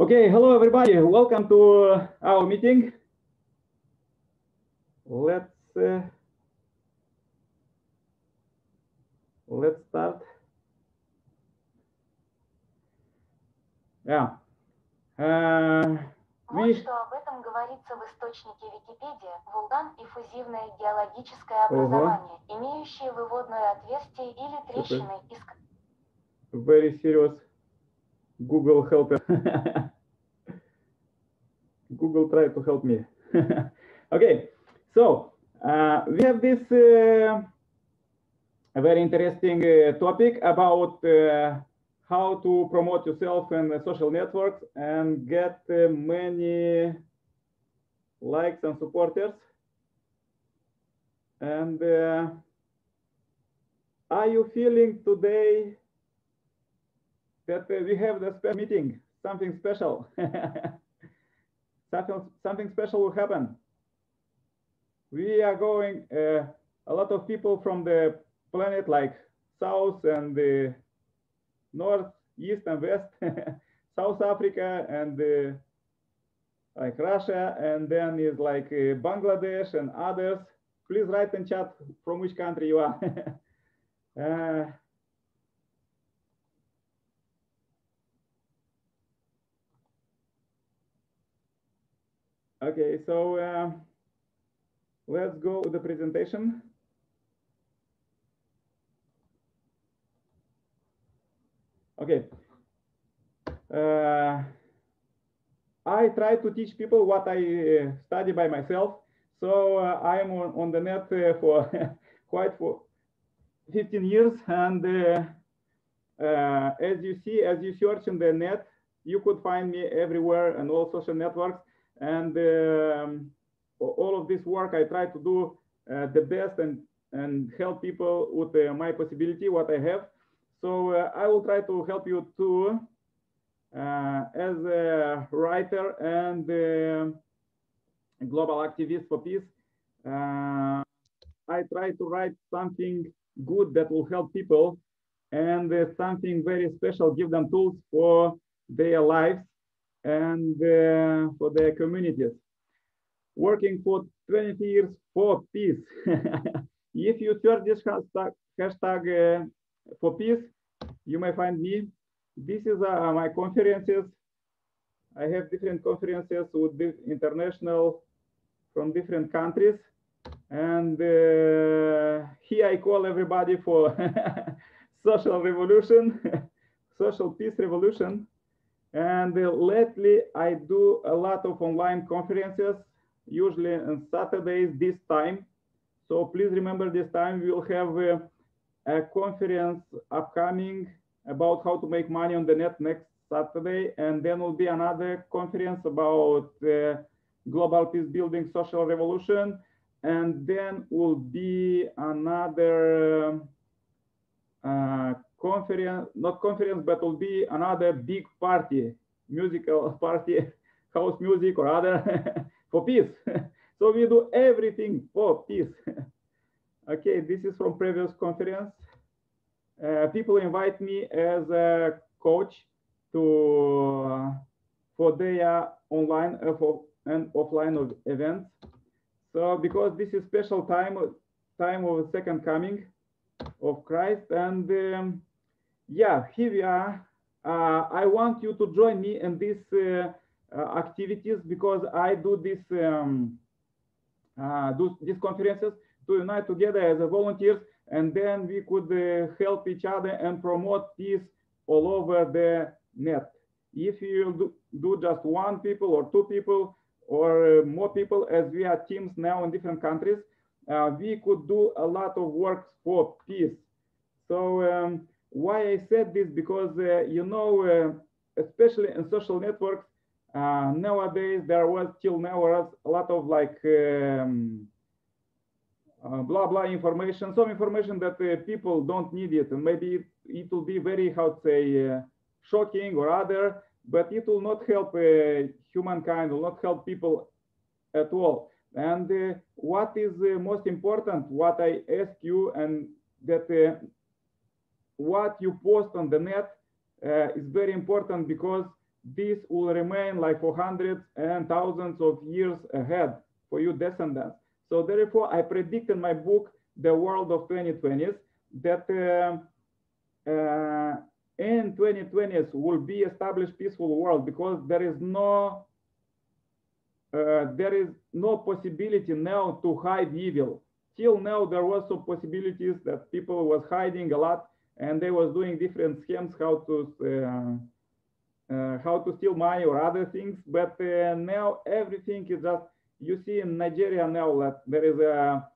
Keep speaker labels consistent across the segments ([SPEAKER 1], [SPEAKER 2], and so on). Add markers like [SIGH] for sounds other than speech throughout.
[SPEAKER 1] Okay, hello everybody. Welcome to our meeting. Let's uh, let's start. Yeah. Uh,
[SPEAKER 2] Вот
[SPEAKER 1] we,
[SPEAKER 2] что об этом говорится в источнике Википедия. Вулкан и фузивное геологическое образование, имеющее выводное отверстие или трещины, из
[SPEAKER 1] very serious Google help. [LAUGHS] Google try to help me. [LAUGHS] okay, so uh, we have this uh, very interesting uh, topic about uh, how to promote yourself in the social networks and get uh, many likes and supporters. And uh, are you feeling today that uh, we have the special meeting, something special. [LAUGHS] something, something special will happen. We are going, uh, a lot of people from the planet like South and the North, East and West, [LAUGHS] South Africa and uh, like Russia, and then is like uh, Bangladesh and others. Please write in chat from which country you are. [LAUGHS] uh, Okay, so uh, let's go to the presentation. Okay. Uh, I try to teach people what I uh, study by myself. So uh, I'm on, on the net uh, for [LAUGHS] quite for 15 years. And uh, as you see, as you search in the net, you could find me everywhere and all social networks and um, all of this work I try to do uh, the best and and help people with uh, my possibility what I have. So uh, I will try to help you too uh, as a writer and uh, global activist for peace. Uh, I try to write something good that will help people and something very special, give them tools for their lives and uh, for their communities. Working for 20 years for peace. [LAUGHS] if you search this hashtag, hashtag uh, for peace, you may find me. This is uh, my conferences. I have different conferences with the international from different countries. And uh, here I call everybody for [LAUGHS] social revolution, [LAUGHS] social peace revolution. And lately, I do a lot of online conferences, usually on Saturdays this time. So please remember this time we will have uh, a conference upcoming about how to make money on the net next Saturday. And then will be another conference about uh, global peace building social revolution. And then will be another uh, conference, not conference, but will be another big party, musical [LAUGHS] party, house music or other [LAUGHS] for peace. [LAUGHS] so we do everything for peace. okay, this is from previous conference. Uh, people invite me as a coach to uh, for their online uh, and offline events. So because this is special time, time of second coming of Christ and um, yeah, here we are. Uh, I want you to join me in these uh, uh, activities because I do this um, do these conferences to unite together as volunteers, and then we could help each other and promote peace all over the net. If you do, do just one people or two people or more people, as we are teams now in different countries, uh, we could do a lot of work for peace. So um, why I said this because uh, you know, uh, especially in social networks uh, nowadays, there was till now a lot of like um, blah blah information, some information that people don't need it, and maybe it, will be very how to say shocking or other, but it will not help humankind, will not help people at all. And uh, what is uh, most important, what I ask you, and that uh, what you post on the net is very important because this will remain like for hundreds and thousands of years ahead for your descendants. So therefore, I predict in my book, The World of 2020s, that uh, uh, in 2020s will be established peaceful world because there is no uh, there is no possibility now to hide evil. Till now, there was some possibilities that people was hiding a lot and they was doing different schemes how to uh, uh, how to steal money or other things. But uh, now everything is just you see in Nigeria now that there is a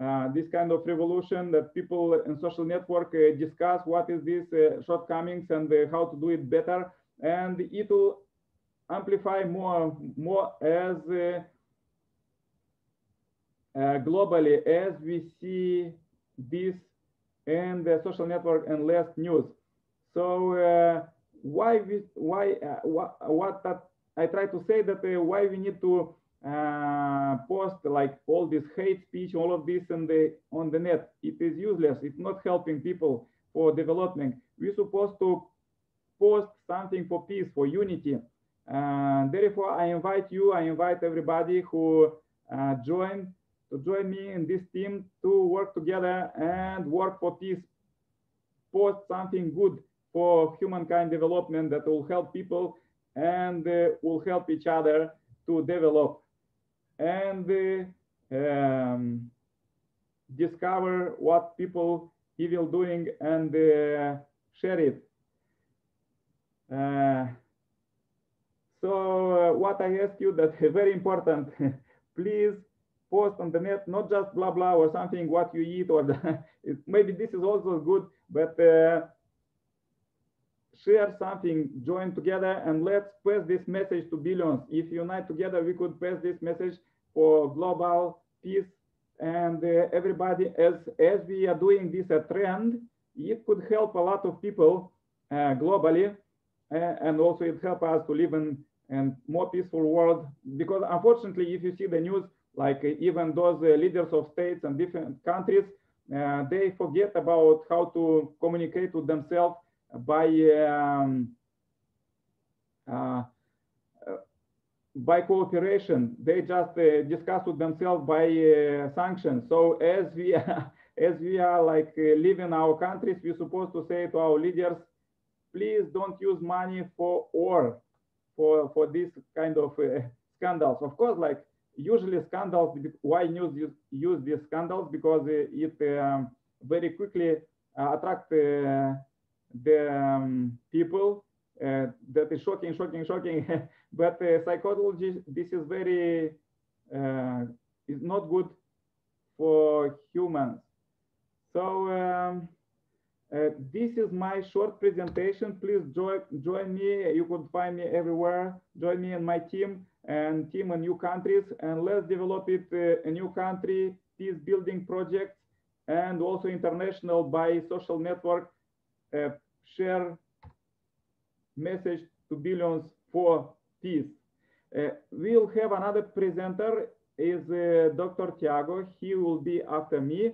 [SPEAKER 1] uh, this kind of revolution that people in social network uh, discuss what is this uh, shortcomings and how to do it better and it will amplify more more as globally as we see this in the uh, social network and less news so uh, why we why uh, what, what that I try to say that why we need to uh, post like all this hate speech, all of this on the on the net. It is useless. It's not helping people for development. We're supposed to post something for peace, for unity. And therefore, I invite you, I invite everybody who uh, join to join me in this team to work together and work for peace. Post something good for humankind development that will help people and uh, will help each other to develop and um, discover what people evil doing and uh, share it. Uh, so uh, what I ask you that very important, [LAUGHS] please post on the net, not just blah, blah, or something, what you eat, or [LAUGHS] the, maybe this is also good, but uh, share something, join together, and let's pass this message to billions. If you unite together, we could pass this message for global peace and uh, everybody as as we are doing this a trend it could help a lot of people uh, globally uh, and also it help us to live in a more peaceful world because unfortunately if you see the news like uh, even those uh, leaders of states and different countries uh, they forget about how to communicate with themselves by um, by cooperation. They just discuss with themselves by sanctions. So as we [LAUGHS] as we are like living our countries, we're supposed to say to our leaders, please don't use money for war, for for this kind of uh, scandals. Of course, like usually scandals. Why news use, use these scandals? Because uh, it um, very quickly uh, attract the um, people uh, that is shocking, shocking, shocking. [LAUGHS] but uh, psychology, this is very, uh, is not good for humans. So um, uh, this is my short presentation. Please join, join me. You could find me everywhere. Join me and my team and team in new countries. And let's develop it uh, a new country, peace building project and also international by social network. Uh, share message to billions for peace. Uh, we'll have another presenter is uh, Dr. Tiago. He will be after me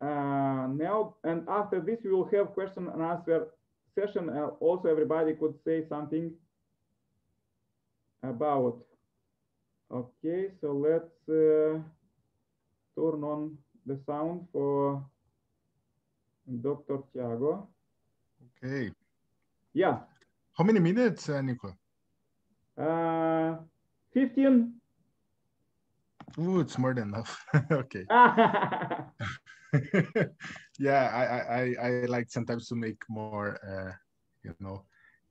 [SPEAKER 1] uh, now. And after this, we will have question and answer session. Also, everybody could say something about. Okay, so let's uh, turn on the sound for Dr. Tiago.
[SPEAKER 3] Okay.
[SPEAKER 1] Yeah.
[SPEAKER 3] How many minutes, uh, Nico?
[SPEAKER 1] Uh, 15.
[SPEAKER 3] Ooh, it's more than enough. [LAUGHS] okay. [LAUGHS] [LAUGHS] yeah, I, I, I like sometimes to make more, uh, you know,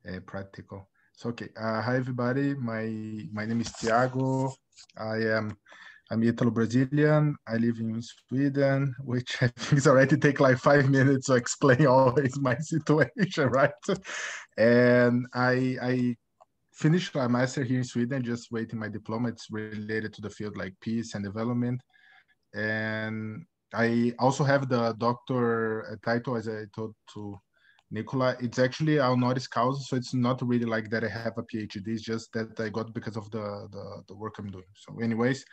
[SPEAKER 3] uh, practical. Okay. Uh, hi, everybody. My my name is Tiago. I am I'm Italo-Brazilian. I live in Sweden, which I think is already take like five minutes to explain always [LAUGHS] my situation, right? And I I finished my master here in Sweden, just waiting my diploma. It's related to the field like peace and development. And I also have the doctor title, as I told to Nicola. It's actually honoris causa, so it's not really like that I have a PhD. It's just that I got because of the, the, the work I'm doing. So anyways,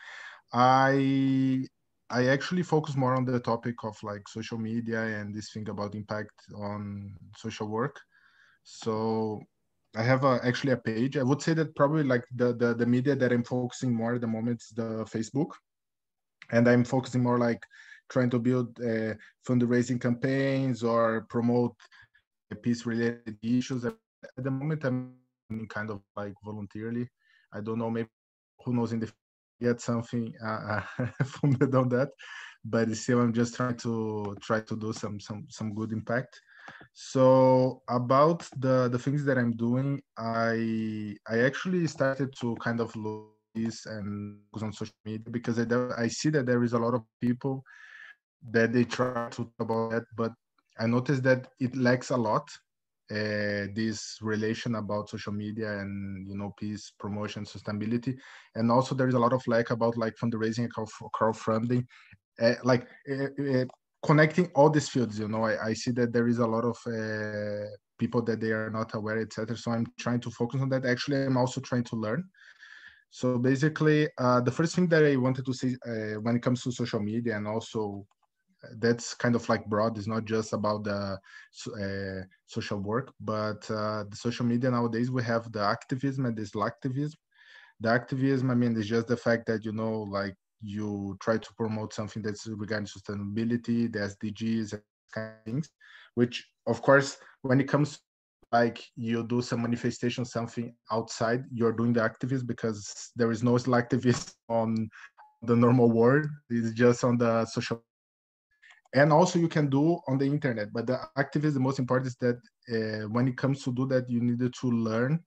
[SPEAKER 3] I I actually focus more on the topic of like social media and this thing about impact on social work. So I have a, actually a page. I would say that probably like the, the the media that I'm focusing more at the moment is the Facebook, and I'm focusing more like trying to build uh, fundraising campaigns or promote peace related issues. At the moment, I'm kind of like voluntarily. I don't know, maybe who knows in the get something uh, [LAUGHS] funded on that, but still, I'm just trying to try to do some some some good impact. So about the the things that I'm doing, I I actually started to kind of look this and focus on social media because I I see that there is a lot of people that they try to talk about that, but I noticed that it lacks a lot. Uh, this relation about social media and you know peace promotion sustainability. And also there is a lot of lack about like fundraising crowdfunding. Uh, like uh, connecting all these fields you know I, I, see that there is a lot of uh, people that they are not aware etc so i'm trying to focus on that. Actually i'm also trying to learn. So basically uh, the first thing that i wanted to say uh, when it comes to social media and also that's kind of like broad. It's not just about the uh, social work, but uh, the social media nowadays we have the activism and this activism. The activism, I mean, is just the fact that you know, like you try to promote something that's regarding sustainability, the SDGs, of things. Which, of course, when it comes like you do some manifestation, something outside, you're doing the activism because there is no [LAUGHS] activism on the normal world. It's just on the social and also you can do on the internet but the activist the most important is that uh, when it comes to do that you needed to learn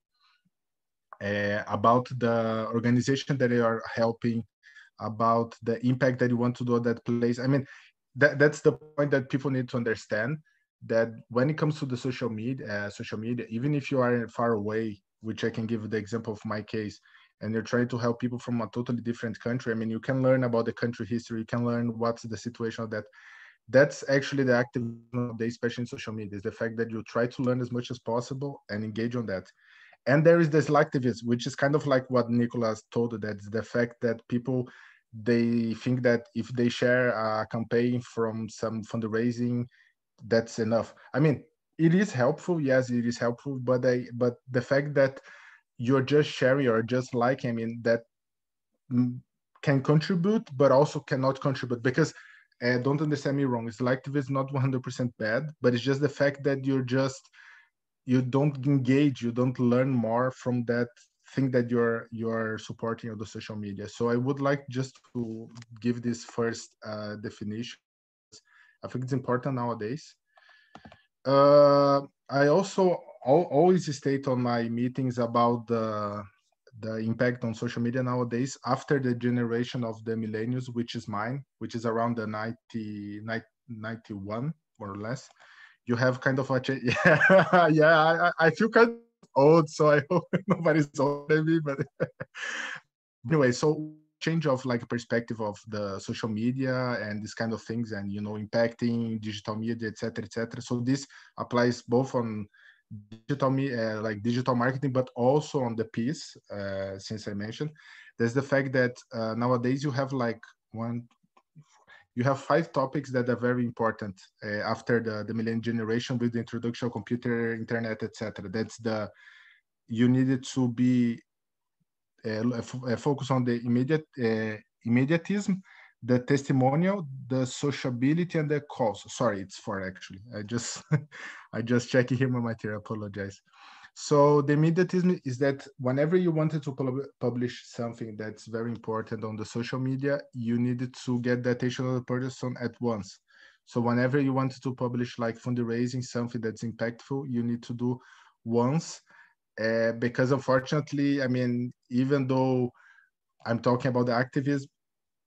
[SPEAKER 3] uh, about the organization that you are helping about the impact that you want to do at that place. I mean that, that's the point that people need to understand that when it comes to the social media uh, social media even if you are far away which i can give the example of my case and you're trying to help people from a totally different country i mean you can learn about the country history you can learn what's the situation of that that's actually the active day, especially in social media, is the fact that you try to learn as much as possible and engage on that. And there is this activism, which is kind of like what Nicholas told that the fact that people they think that if they share a campaign from some fundraising, that's enough. I mean, it is helpful, yes, it is helpful, but I but the fact that you're just sharing or just liking, I mean, that mm, can contribute, but also cannot contribute because uh, don't understand me wrong. Selective is not 100% bad, but it's just the fact that you're just you don't engage, you don't learn more from that thing that you're you're supporting on the social media. So I would like just to give this first uh, definition. I think it's important nowadays. Uh, I also always state on my meetings about the the impact on social media nowadays after the generation of the millennials, which is mine, which is around the 90, 91 more or less. You have kind of a [LAUGHS] yeah, yeah. I, I feel kind of old, so I [LAUGHS] hope nobody's older than me. But [LAUGHS] anyway, so change of like perspective of the social media and this kind of things, and you know, impacting digital media, etc., etc. So this applies both on digital uh, like digital marketing, but also on the peace, uh, since I mentioned, there's the fact that uh, nowadays you have like one, you have five topics that are very important after the, the millennial generation with the introduction of computer, internet, etc. That's the, you needed to be focus on the immediate immediatism the testimonial, the sociability, and the calls. Sorry, it's four actually. I just [LAUGHS] I just checked here my material. Apologize. So the immediatism is that whenever you wanted to publish something that's very important on the social media, you needed to get the attention of the person at once. So whenever you wanted to publish like fundraising, something that's impactful, you need to do once. Uh, because unfortunately, I mean, even though I'm talking about the activism,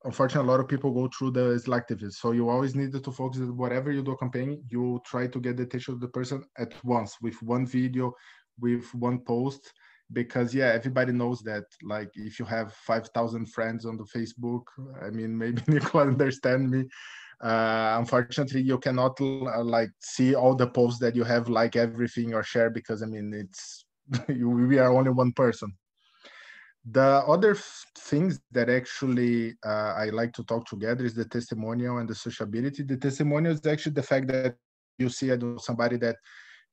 [SPEAKER 3] unfortunately, a lot of people go through the selectives. So you always needed to focus on whatever you do a campaign, you try to get the attention of the person at once with one video, with one post. Because yeah, everybody knows that like if you have five thousand friends on the Facebook, I mean [LAUGHS] maybe Nicola understand me. Uh, unfortunately, you cannot uh, like see all the posts that you have like everything or share because I mean it's [LAUGHS] we are only one person the other things that actually uh, I like to talk together is the testimonial and the sociability. The testimonial is actually the fact that you see somebody that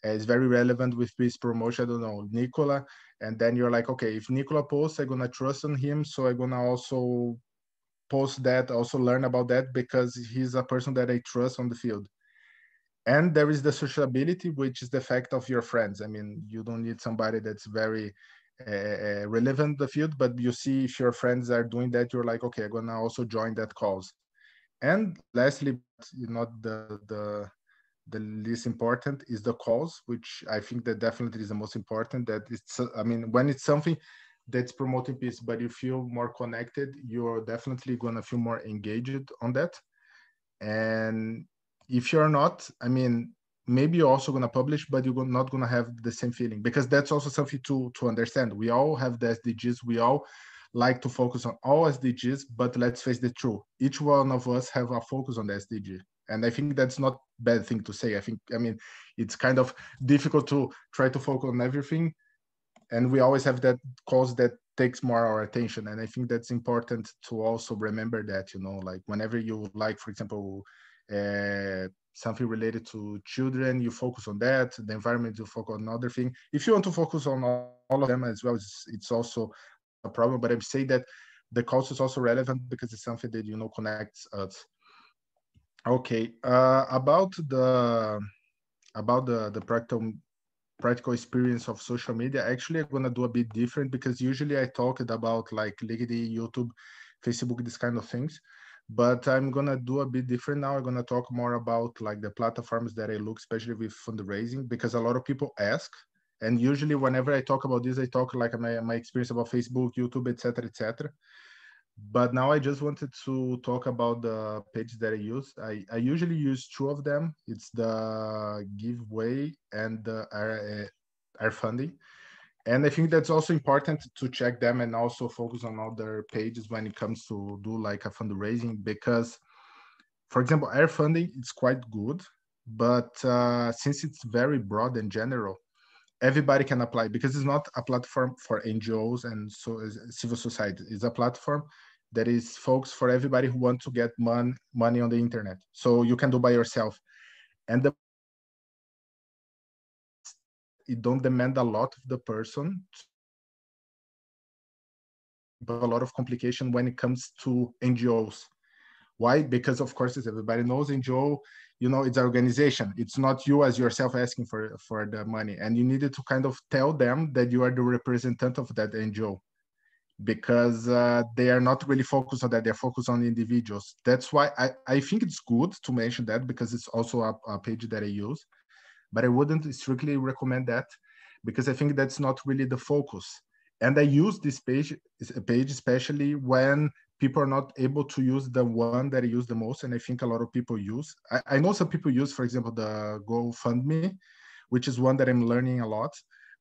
[SPEAKER 3] is very relevant with this promotion. I don't know, Nicola. And then you're like, okay, if Nicola posts, I'm gonna trust on him. So I'm gonna also post that, also learn about that because he's a person that I trust on the field. And there is the sociability, which is the fact of your friends. I mean, you don't need somebody that's very uh, relevant the field, but you see if your friends are doing that, you're like, okay, I'm gonna also join that cause. And lastly, not the the the least important is the cause, which I think that definitely is the most important. That it's, I mean, when it's something that's promoting peace, but you feel more connected, you're definitely gonna feel more engaged on that. And if you're not, I mean, maybe you're also gonna publish, but you're not gonna have the same feeling because that's also something to to understand. We all have the SDGs. We all like to focus on all SDGs, but let's face the truth. Each one of us have a focus on the SDG. And I think that's not bad thing to say. I think, I mean, it's kind of difficult to try to focus on everything. And we always have that cause that takes more our attention. And I think that's important to also remember that, you know, like whenever you like, for example, uh, something related to children, you focus on that. The environment, you focus on other thing. If you want to focus on all, of them as well, it's, it's also a problem. But I'm saying that the cause is also relevant because it's something that you know connects us. Okay, uh, about the about the the practical practical experience of social media. Actually, I'm gonna do a bit different because usually I talked about like LinkedIn, YouTube, Facebook, this kind of things. But I'm gonna do a bit different now. I'm gonna talk more about like the platforms that I look, especially with fundraising, because a lot of people ask and usually whenever I talk about this, I talk like my, my experience about Facebook, YouTube, etc., etc. But now I just wanted to talk about the page that I use. I, I usually use two of them. It's the giveaway and the our, our funding. And I think that's also important to check them and also focus on other pages when it comes to do like a fundraising because, for example, air funding is quite good, but uh, since it's very broad and general, everybody can apply because it's not a platform for NGOs and so civil society. It's a platform that is focused for everybody who want to get mon- money on the internet. So you can do by yourself. And the it don't demand a lot of the person but a lot of complication when it comes to NGOs. Why? Because of course, as everybody knows, NGO you know it's an organization. It's not you as yourself asking for for the money. And you needed to kind of tell them that you are the representative of that ngo because uh, they are not really focused on that. They're focused on individuals. That's why i, I think it's good to mention that because it's also a, a page that i use but i wouldn't strictly recommend that because i think that's not really the focus and i use this page page especially when people are not able to use the one that I use the most. And I think a lot of people use. I, I know some people use, for example, the GoFundMe, which is one that I'm learning a lot.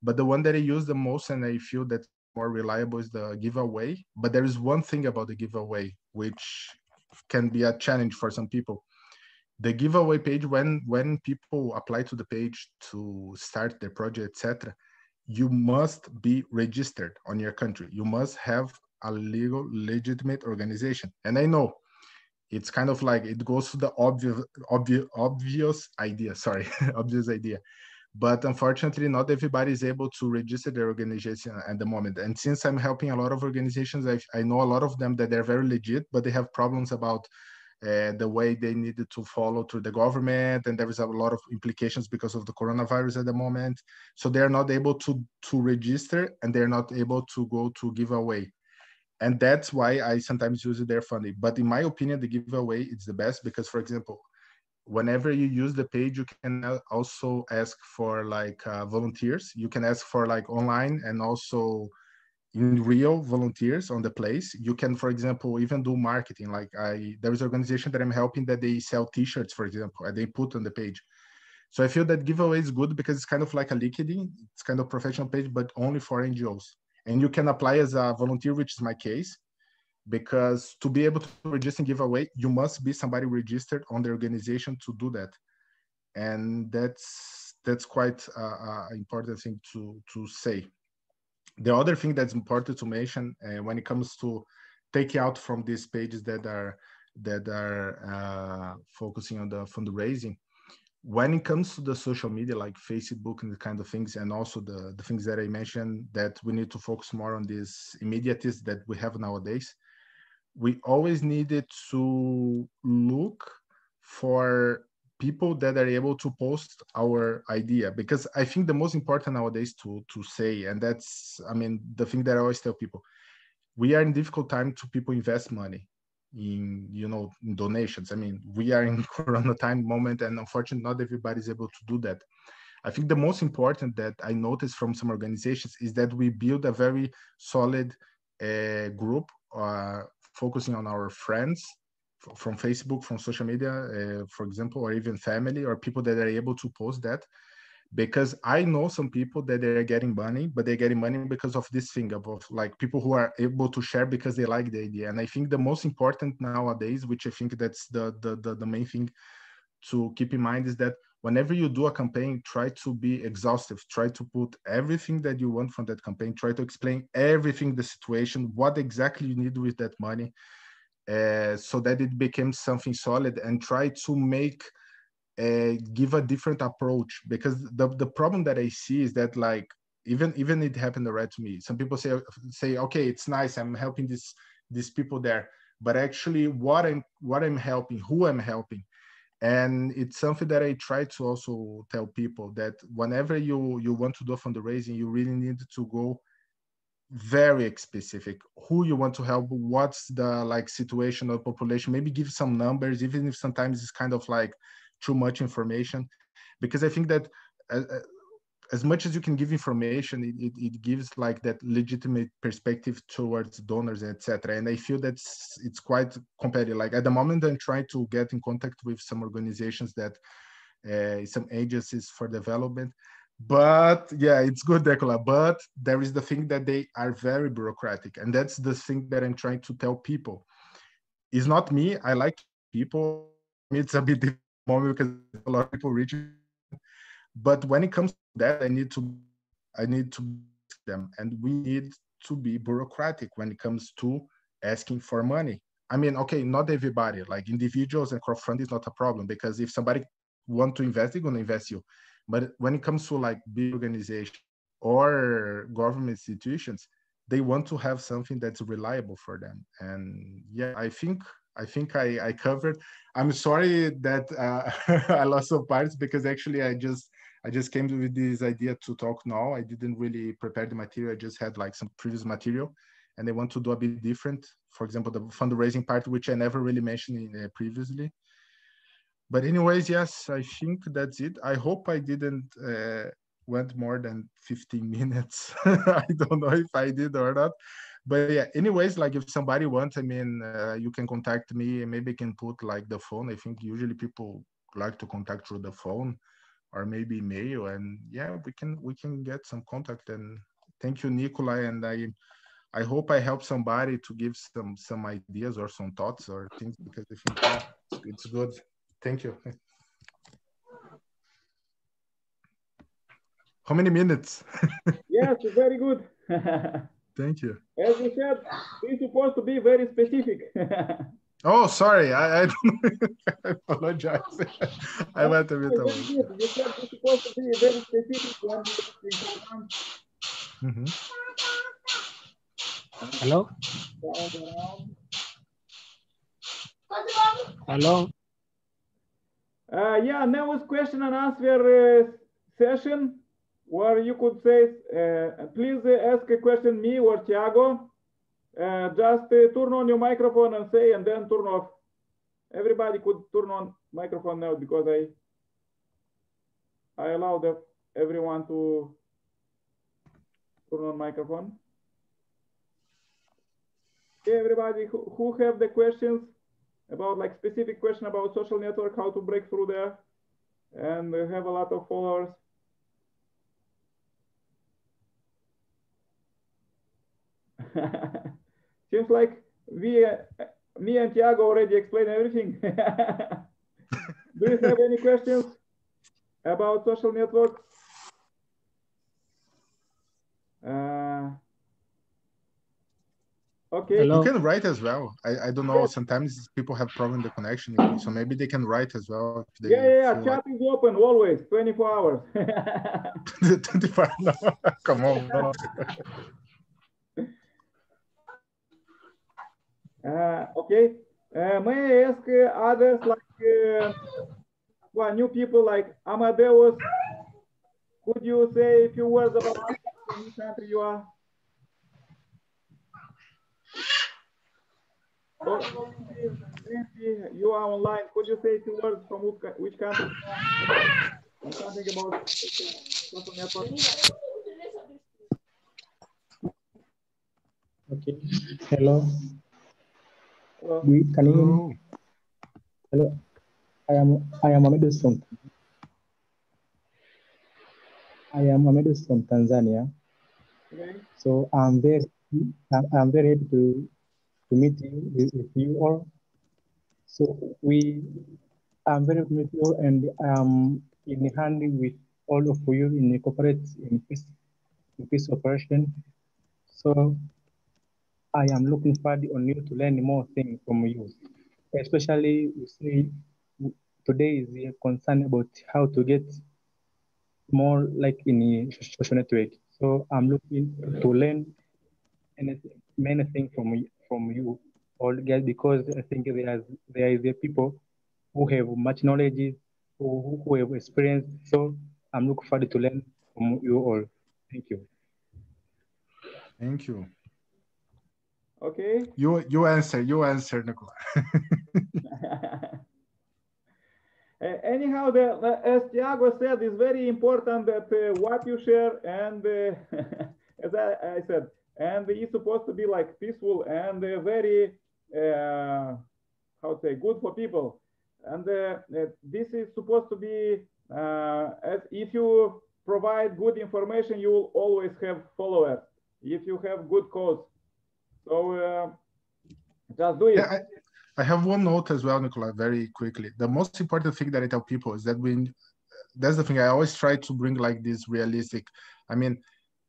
[SPEAKER 3] But the one that I use the most and I feel that more reliable is the giveaway. But there is one thing about the giveaway which can be a challenge for some people. The giveaway page, when when people apply to the page to start their project, etc., you must be registered on your country. You must have a legal, legitimate organization. And I know it's kind of like it goes to the obvious, obvious, obvious idea. Sorry, [LAUGHS] obvious idea. But unfortunately, not everybody is able to register their organization at the moment. And since I'm helping a lot of organizations, I, I know a lot of them that they're very legit, but they have problems about uh, the way they needed to follow through the government and there is a lot of implications because of the coronavirus at the moment so they're not able to to register and they're not able to go to give away and that's why I sometimes use their funding. But in my opinion, the giveaway is the best because, for example, whenever you use the page, you can also ask for like uh, volunteers. You can ask for like online and also in real volunteers on the place. You can, for example, even do marketing. Like I, there is an organization that I'm helping that they sell T-shirts, for example, and they put on the page. So I feel that giveaway is good because it's kind of like a LinkedIn. It's kind of professional page, but only for NGOs and you can apply as a volunteer, which is my case, because to be able to register and give away, you must be somebody registered on the organization to do that, and that's that's quite an important thing to to say. The other thing that's important to mention uh, when it comes to take out from these pages that are that are uh, focusing on the fundraising, when it comes to the social media like facebook and the kind of things and also the, the things that i mentioned that we need to focus more on these immediateness that we have nowadays we always needed to look for people that are able to post our idea because i think the most important nowadays to to say and that's i mean the thing that i always tell people we are in difficult time to people invest money in you know in donations. I mean we are in [LAUGHS] corona time moment and unfortunately not everybody is able to do that. I think the most important that i noticed from some organizations is that we build a very solid uh, group uh, focusing on our friends from facebook from social media uh, for example or even family or people that are able to post that. Because I know some people that they're getting money, but they're getting money because of this thing of, like people who are able to share because they like the idea. And I think the most important nowadays, which I think that's the the the, the main thing to keep in mind is that whenever you do a campaign, try to be exhaustive, try to put everything that you want from that campaign, try to explain everything, the situation, what exactly you need with that money, uh, so that it becomes something solid and try to make uh, give a different approach. Because the, the problem that I see is that like even even it happened right to me. Some people say say okay, it's nice, I'm helping this these people there, but actually what I'm what I'm helping, who I'm helping, and it's something that I try to also tell people that whenever you you want to do fundraising, you really need to go very specific who you want to help what's the like situation of population maybe give some numbers even if sometimes it's kind of like too much information. Because i think that uh, uh, as much as you can give information it, it, it, gives like that legitimate perspective towards donors etc and i feel that it's quite competitive. Like at the moment i'm trying to get in contact with some organizations that uh, some agencies for development but yeah it's good Decola. but there is the thing that they are very bureaucratic and that's the thing that i'm trying to tell people. It's not me. I like people. It's a bit moment because a lot of people reach but when it comes to that i need to i need to them and we need to be bureaucratic when it comes to asking for money. I mean okay not everybody like individuals and crowdfunding is not a problem because if somebody want to invest they're going to invest you but when it comes to like big organization or government institutions they want to have something that's reliable for them and yeah i think I think I, I covered. I'm sorry that uh, [LAUGHS] I lost some parts because actually I just I just came with this idea to talk now. I didn't really prepare the material. I just had like some previous material, and I want to do a bit different. For example, the fundraising part, which I never really mentioned in, uh, previously. But anyways, yes, I think that's it. I hope I didn't uh, went more than 15 [LAUGHS] minutes. I don't know if I did or not. But yeah anyways like if somebody wants i mean uh, you can contact me. Maybe can put like the phone. I think usually people like to contact through the phone or maybe mail and yeah we can we can get some contact. And thank you nikolai. And i i hope i help somebody to give some some ideas or some thoughts or things because i think yeah, it's good thank you how many minutes [LAUGHS]
[SPEAKER 1] yes very good [LAUGHS]
[SPEAKER 3] Thank you.
[SPEAKER 1] As you said, we're supposed to be very specific. [LAUGHS]
[SPEAKER 3] oh, sorry. I, I, I apologize. I went a bit
[SPEAKER 1] away. You said we're supposed to be very specific
[SPEAKER 4] mm -hmm. Hello? Hello?
[SPEAKER 1] Uh, yeah, now is question and answer uh, session where you could say, uh, please ask a question me or Tiago. Uh, just uh, turn on your microphone and say, and then turn off. Everybody could turn on microphone now because I I allow the, everyone to turn on microphone. Okay, everybody who, who have the questions about like specific question about social network, how to break through there and have a lot of followers. [LAUGHS] Seems like we, uh, me and Tiago already explained everything. [LAUGHS] Do you have any questions about social networks? Okay.
[SPEAKER 3] Hello. You can write as well. I, I don't know. Sometimes people have problem the connection, so maybe they can write as well.
[SPEAKER 1] yeah, yeah, yeah. Chat like... is open always, 24 hours. [LAUGHS]
[SPEAKER 3] 24 no, [LAUGHS] come on. [LAUGHS]
[SPEAKER 1] uh, okay. Uh, may I ask uh, others like uh, well, new people like Amadeus? Could you say a few words about which country you are? You are online. Could you say two words from which country? Something about social network.
[SPEAKER 4] Okay. Hello. Hello. Can you hear me? Hello. I am I am Amedus from I am Amedus from Tanzania. Okay. So I'm very I'm very happy to to meet you with, with you all. So we, I'm very happy to you and I'm in handy with all of you in the corporate in peace, in peace operation. So I am looking forward on you to learn more things from you, especially you see today is a concern about how to get more like in the social network. So I'm looking to learn anything, many things from from you all guys because I think there is there is the people who have much knowledge, who, who have experience. So I'm looking forward to learn from you all. Thank you.
[SPEAKER 3] Thank you.
[SPEAKER 1] Okay.
[SPEAKER 3] You you answer. You answer, Nicola. [LAUGHS] [LAUGHS]
[SPEAKER 1] Uh, anyhow, the, the, as Tiago said, it's very important that uh, what you share and uh, [LAUGHS] as I, I, said, and it's supposed to be like peaceful and very uh, how to say good for people. And uh, this is supposed to be uh, as if you provide good information you will always have followers. If you have good cause. So just do it.
[SPEAKER 3] Yeah, I, I have one note as well nicola very quickly. The most important thing that i tell people is that when that's the thing i always try to bring like this realistic i mean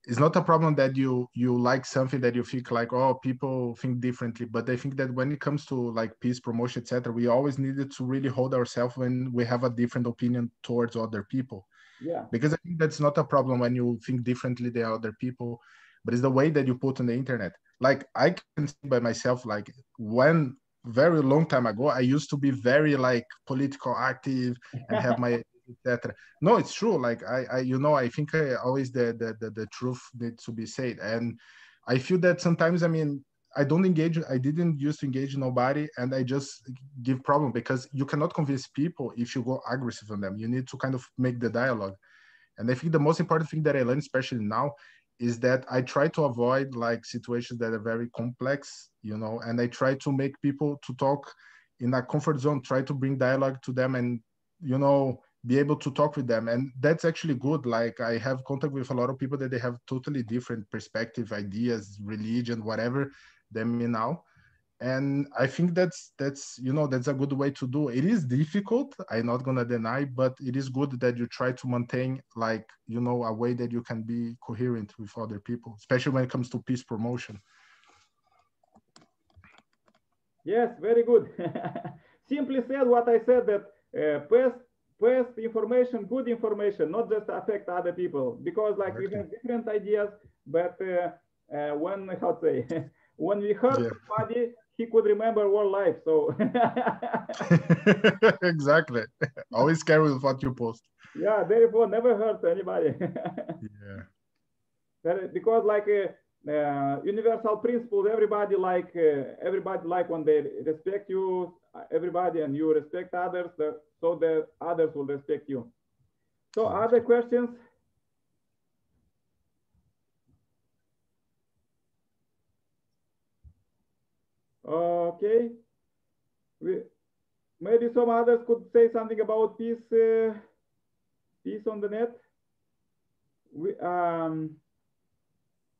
[SPEAKER 3] it's not a problem that you you like something that you think like oh people think differently but i think that when it comes to like peace promotion etc we always needed to really hold ourselves when we have a different opinion towards other people.
[SPEAKER 1] Yeah.
[SPEAKER 3] Because i think that's not a problem when you think differently than other people but it's the way that you put on the internet. Like i can see by myself like when very long time ago i used to be very like political active and have my [LAUGHS] etc. No, it's true. Like I, I, you know, I think I always the, the the the truth needs to be said, and I feel that sometimes. I mean, I don't engage. I didn't used to engage nobody, and I just give problem because you cannot convince people if you go aggressive on them. You need to kind of make the dialogue, and I think the most important thing that I learned, especially now, is that I try to avoid like situations that are very complex, you know, and I try to make people to talk in a comfort zone. Try to bring dialogue to them, and you know, be able to talk with them. And that's actually good. Like i have contact with a lot of people that they have totally different perspective ideas religion whatever than me now. And i think that's that's you know that's a good way to do. It is difficult i'm not gonna deny but it is good that you try to maintain like you know a way that you can be coherent with other people especially when it comes to peace promotion.
[SPEAKER 1] Yes very good. [LAUGHS] Simply said what i said that uh, first first information, good information, not just affect other people, because like we have different ideas, but uh, uh, when how to say [LAUGHS] when we hurt yeah. somebody, he could remember our life. So [LAUGHS]
[SPEAKER 3] exactly, [LAUGHS] always carry with what you post.
[SPEAKER 1] Yeah, therefore never hurt anybody.
[SPEAKER 3] yeah,
[SPEAKER 1] because like. Uh, uh, universal principles everybody like uh, everybody like when they respect you everybody and you respect others the, so that others will respect you. So other questions? Okay. We, maybe some others could say something about peace uh, peace on the net. We um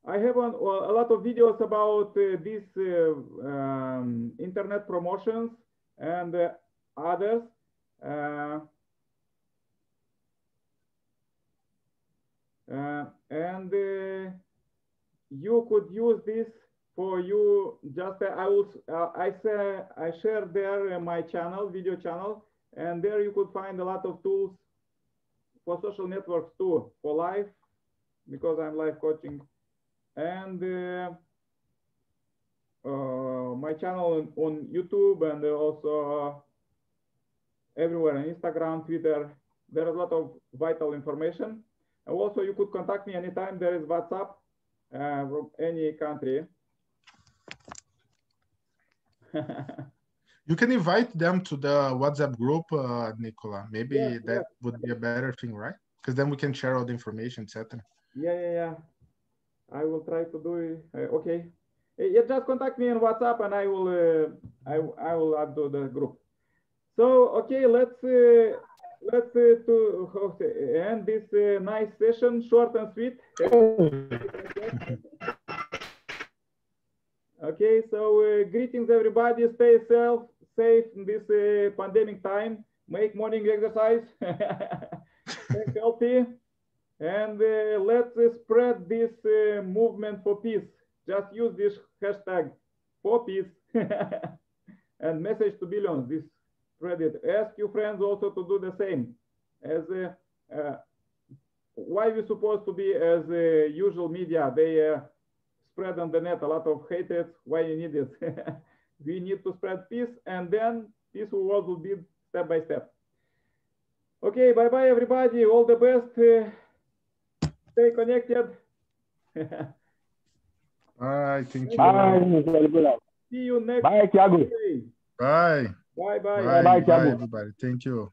[SPEAKER 1] I have an, a lot of videos about uh, these uh, um, internet promotions and uh, others. Uh, uh, and uh, you could use this for you. Just uh, I will uh, I say I share there my channel, video channel, and there you could find a lot of tools for social networks too, for life because I'm live coaching, and uh, my channel on YouTube and also everywhere on Instagram, Twitter. There is a lot of vital information. And also you could contact me anytime there is WhatsApp uh, from any country. [LAUGHS]
[SPEAKER 3] you can invite them to the WhatsApp group, uh, Nicola. Maybe yeah, that yeah. would be a better thing, right? Because then we can share all the information, etc.
[SPEAKER 1] Yeah, yeah, yeah. I will try to do it. Uh, okay. Yeah, just contact me on WhatsApp and I will uh, I, I will add to the group. So okay, let's uh, let's uh, to end this uh, nice session, short and sweet. [LAUGHS] okay, so uh, greetings everybody. Stay safe, safe in this uh, pandemic time. Make morning exercise. [LAUGHS] Stay [LAUGHS] healthy, and uh, let's spread this movement for peace. Just use this hashtag for peace and message to billions. This credit. Ask your friends also to do the same. As a, uh, why we supposed to be as a usual media? They uh, spread on the net a lot of hatred. Why you need this? [LAUGHS] we need to spread peace, and then peaceful world will be step by step. Okay, bye bye everybody. All the best. Uh, stay connected. [LAUGHS]
[SPEAKER 3] Bye. Thank you.
[SPEAKER 5] Bye.
[SPEAKER 1] See you next.
[SPEAKER 5] Bye, Thiago.
[SPEAKER 3] Bye.
[SPEAKER 1] Bye bye.
[SPEAKER 3] Bye, bye, bye everybody. Thank you.